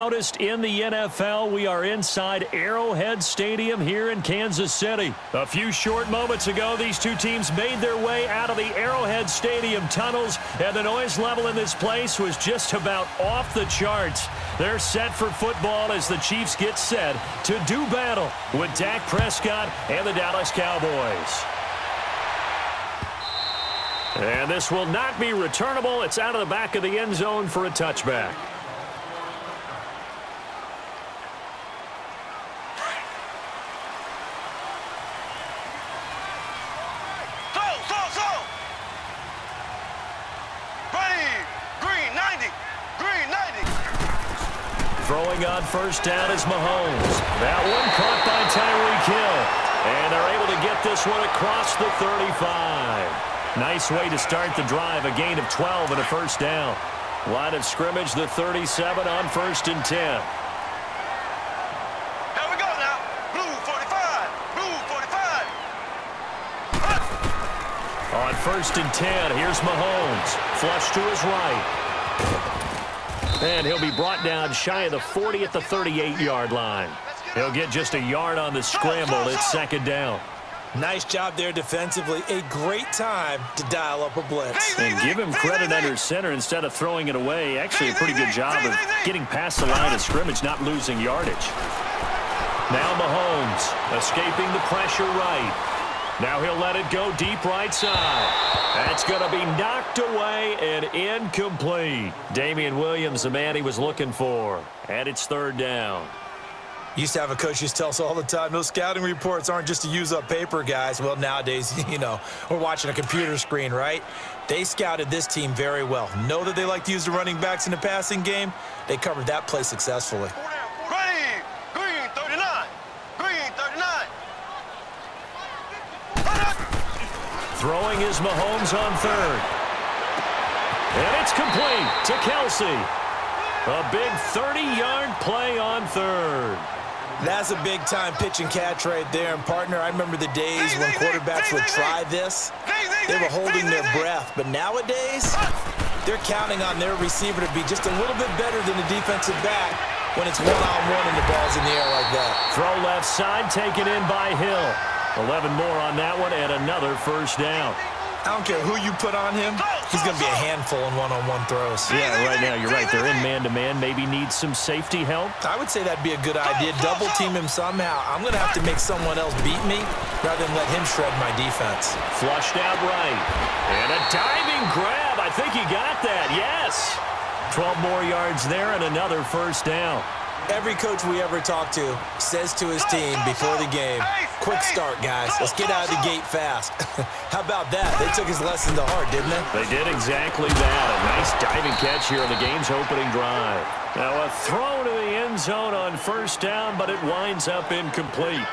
Loudest in the NFL, we are inside Arrowhead Stadium here in Kansas City. A few short moments ago, these two teams made their way out of the Arrowhead Stadium tunnels, and the noise level in this place was just about off the charts. They're set for football as the Chiefs get set to do battle with Dak Prescott and the Dallas Cowboys. And this will not be returnable. It's out of the back of the end zone for a touchback. Throwing on first down is Mahomes. That one caught by Tyreek Hill. And they're able to get this one across the 35. Nice way to start the drive. A gain of 12 and a first down. Line of scrimmage, the 37 on first and 10. Here we go now. Blue 45. Blue 45. On first and 10, here's Mahomes. Flush to his right. And he'll be brought down shy of the 40 at the 38-yard line. He'll get just a yard on the scramble. It's second down. Nice job there defensively. A great time to dial up a blitz. And give him credit under center instead of throwing it away. Actually, a pretty good job of getting past the line of scrimmage, not losing yardage. Now Mahomes escaping the pressure right. Now he'll let it go deep right side. That's going to be knocked away and incomplete. Damien Williams, the man he was looking for. And it's third down. Used to have a coach used to tell us all the time, those scouting reports aren't just to use up paper, guys. Well, nowadays, you know, we're watching a computer screen, right? They scouted this team very well. Know that they like to use the running backs in the passing game. They covered that play successfully. Throwing is Mahomes on third. And it's complete to Kelce. A big 30-yard play on third. That's a big-time pitch and catch right there. And, partner, I remember the days when quarterbacks would try this. They were holding their breath. But nowadays, they're counting on their receiver to be just a little bit better than the defensive back when it's one-on-one -on -one and the ball's in the air like that. Throw left side, taken in by Hill. 11 more on that one and another first down. I don't care who you put on him. He's going to be a handful in one-on-one -on -one throws. Yeah, right now, you're right. They're in man-to-man. -man. Maybe need some safety help. I would say that'd be a good idea. Double team him somehow. I'm going to have to make someone else beat me rather than let him shred my defense. Flushed out right. And a diving grab. I think he got that. Yes. 12 more yards there and another first down. Every coach we ever talk to says to his team before the game, quick start, guys. Let's get out of the gate fast. How about that? They took his lesson to heart, didn't they? They did exactly that. A nice diving catch here on the game's opening drive. Now a throw to the end zone on first down, but it winds up incomplete.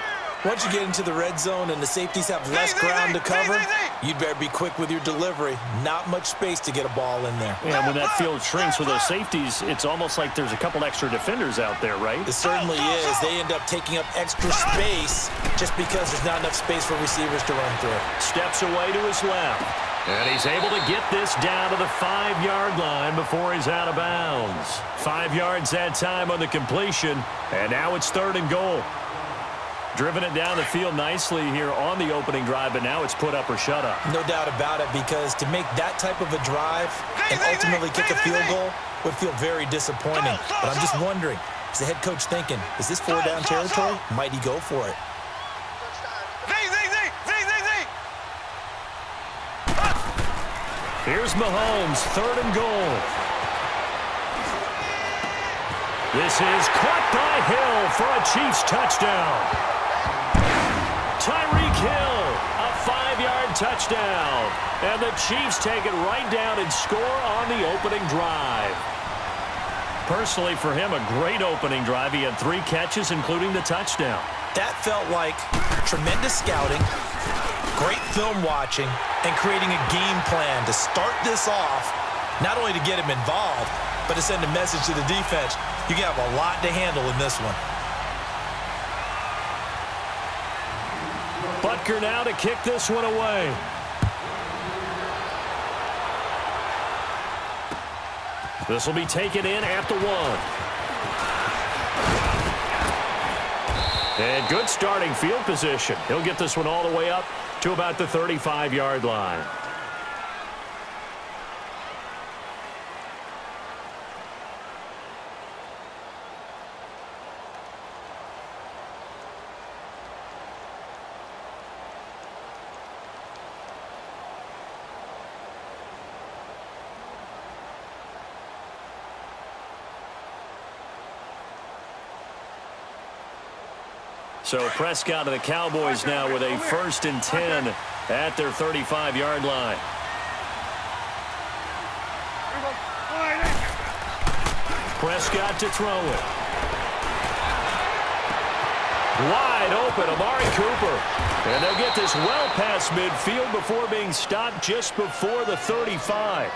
Once you get into the red zone and the safeties have less ground to cover, you'd better be quick with your delivery. Not much space to get a ball in there. Yeah, when that field shrinks with those safeties, it's almost like there's a couple extra defenders out there, right? It certainly is. They end up taking up extra space just because there's not enough space for receivers to run through. Steps away to his left. And he's able to get this down to the five-yard line before he's out of bounds. Five yards that time on the completion, and now it's third and goal. Driven it down the field nicely here on the opening drive, but now it's put up or shut up. No doubt about it, because to make that type of a drive and ultimately kick a field goal would feel very disappointing. But I'm just wondering, is the head coach thinking, is this four-down territory? Might he go for it? Here's Mahomes, third and goal. This is caught by Hill for a Chiefs touchdown. Tyreek Hill, a five-yard touchdown. And the Chiefs take it right down and score on the opening drive. Personally, for him, a great opening drive. He had three catches, including the touchdown. That felt like tremendous scouting, great film watching, and creating a game plan to start this off, not only to get him involved, but to send a message to the defense. You have a lot to handle in this one. Now to kick this one away. This will be taken in at the one. And good starting field position. He'll get this one all the way up to about the 35-yard line. So Prescott and the Cowboys now with a first and 10 at their 35-yard line. Prescott to throw it. Wide open, Amari Cooper. And they'll get this well past midfield before being stopped just before the 35.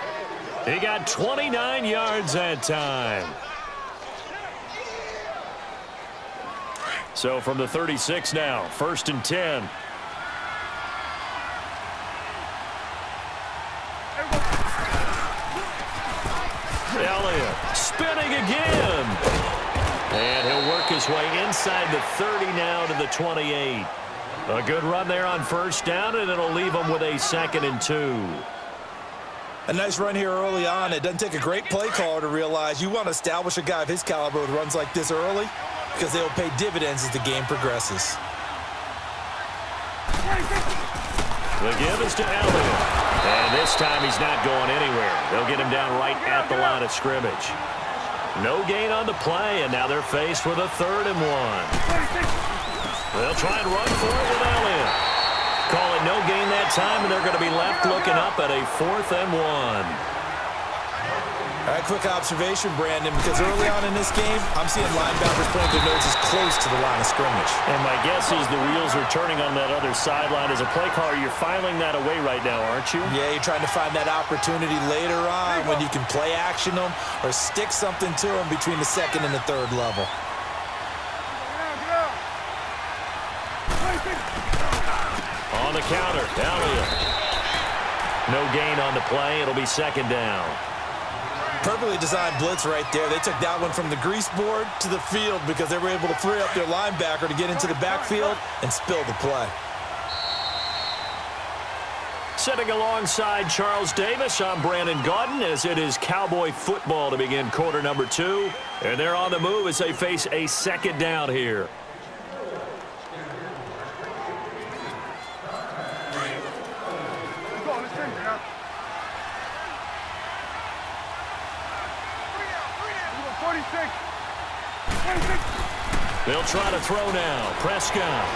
He got 29 yards that time. So from the 36 now, first and 10. Elliott spinning again. And he'll work his way inside the 30 now to the 28. A good run there on first down, and it'll leave them with a second and two. A nice run here early on. It doesn't take a great play caller to realize you want to establish a guy of his caliber with runs like this early because they will pay dividends as the game progresses. The give is to Elliott. And this time he's not going anywhere. They'll get him down right at the line of scrimmage. No gain on the play, and now they're faced with a third and one. They'll try and run for it with Elliott. Call it no gain that time, and they're going to be left looking up at a fourth and one. All right, quick observation, Brandon, because early on in this game, I'm seeing linebackers playing their noses close to the line of scrimmage. And my guess is the wheels are turning on that other sideline. As a play caller, you're filing that away right now, aren't you? Yeah, you're trying to find that opportunity later on when you can play action them or stick something to them between the second and the third level. On the counter, Elliott. No gain on the play. It'll be second down. Perfectly designed blitz right there. They took that one from the grease board to the field because they were able to free up their linebacker to get into the backfield and spill the play. Sitting alongside Charles Davis, I'm Brandon Gaudin as it is Cowboy football to begin quarter number two. And they're on the move as they face a second down here. They'll try to throw now. Prescott.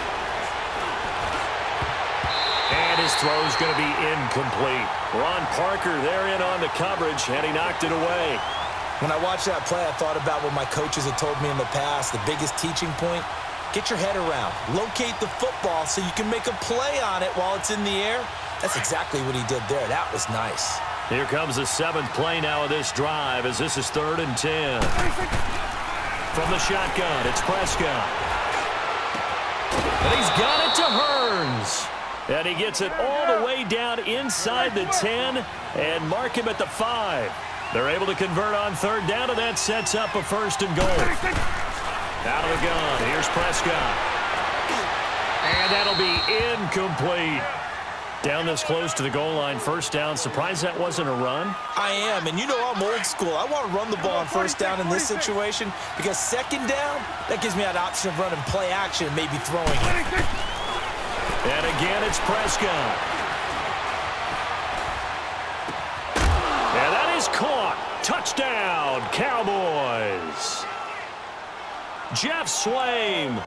And his throw is going to be incomplete. Ron Parker there in on the coverage, and he knocked it away. When I watched that play, I thought about what my coaches had told me in the past. The biggest teaching point, get your head around. Locate the football so you can make a play on it while it's in the air. That's exactly what he did there. That was nice. Here comes the seventh play now of this drive as this is third and ten. From the shotgun, it's Prescott. And he's got it to Hurns. And he gets it all the way down inside the 10 and mark him at the 5. They're able to convert on third down, and that sets up a first and goal. Out of the gun, here's Prescott. And that'll be incomplete. Down this close to the goal line, first down. Surprised that wasn't a run? I am, and you know I'm old school. I want to run the ball on first down in this situation because second down, that gives me that option of running play action, and maybe throwing it. And again, it's Prescott. And that is caught. Touchdown, Cowboys. Geoff Swaim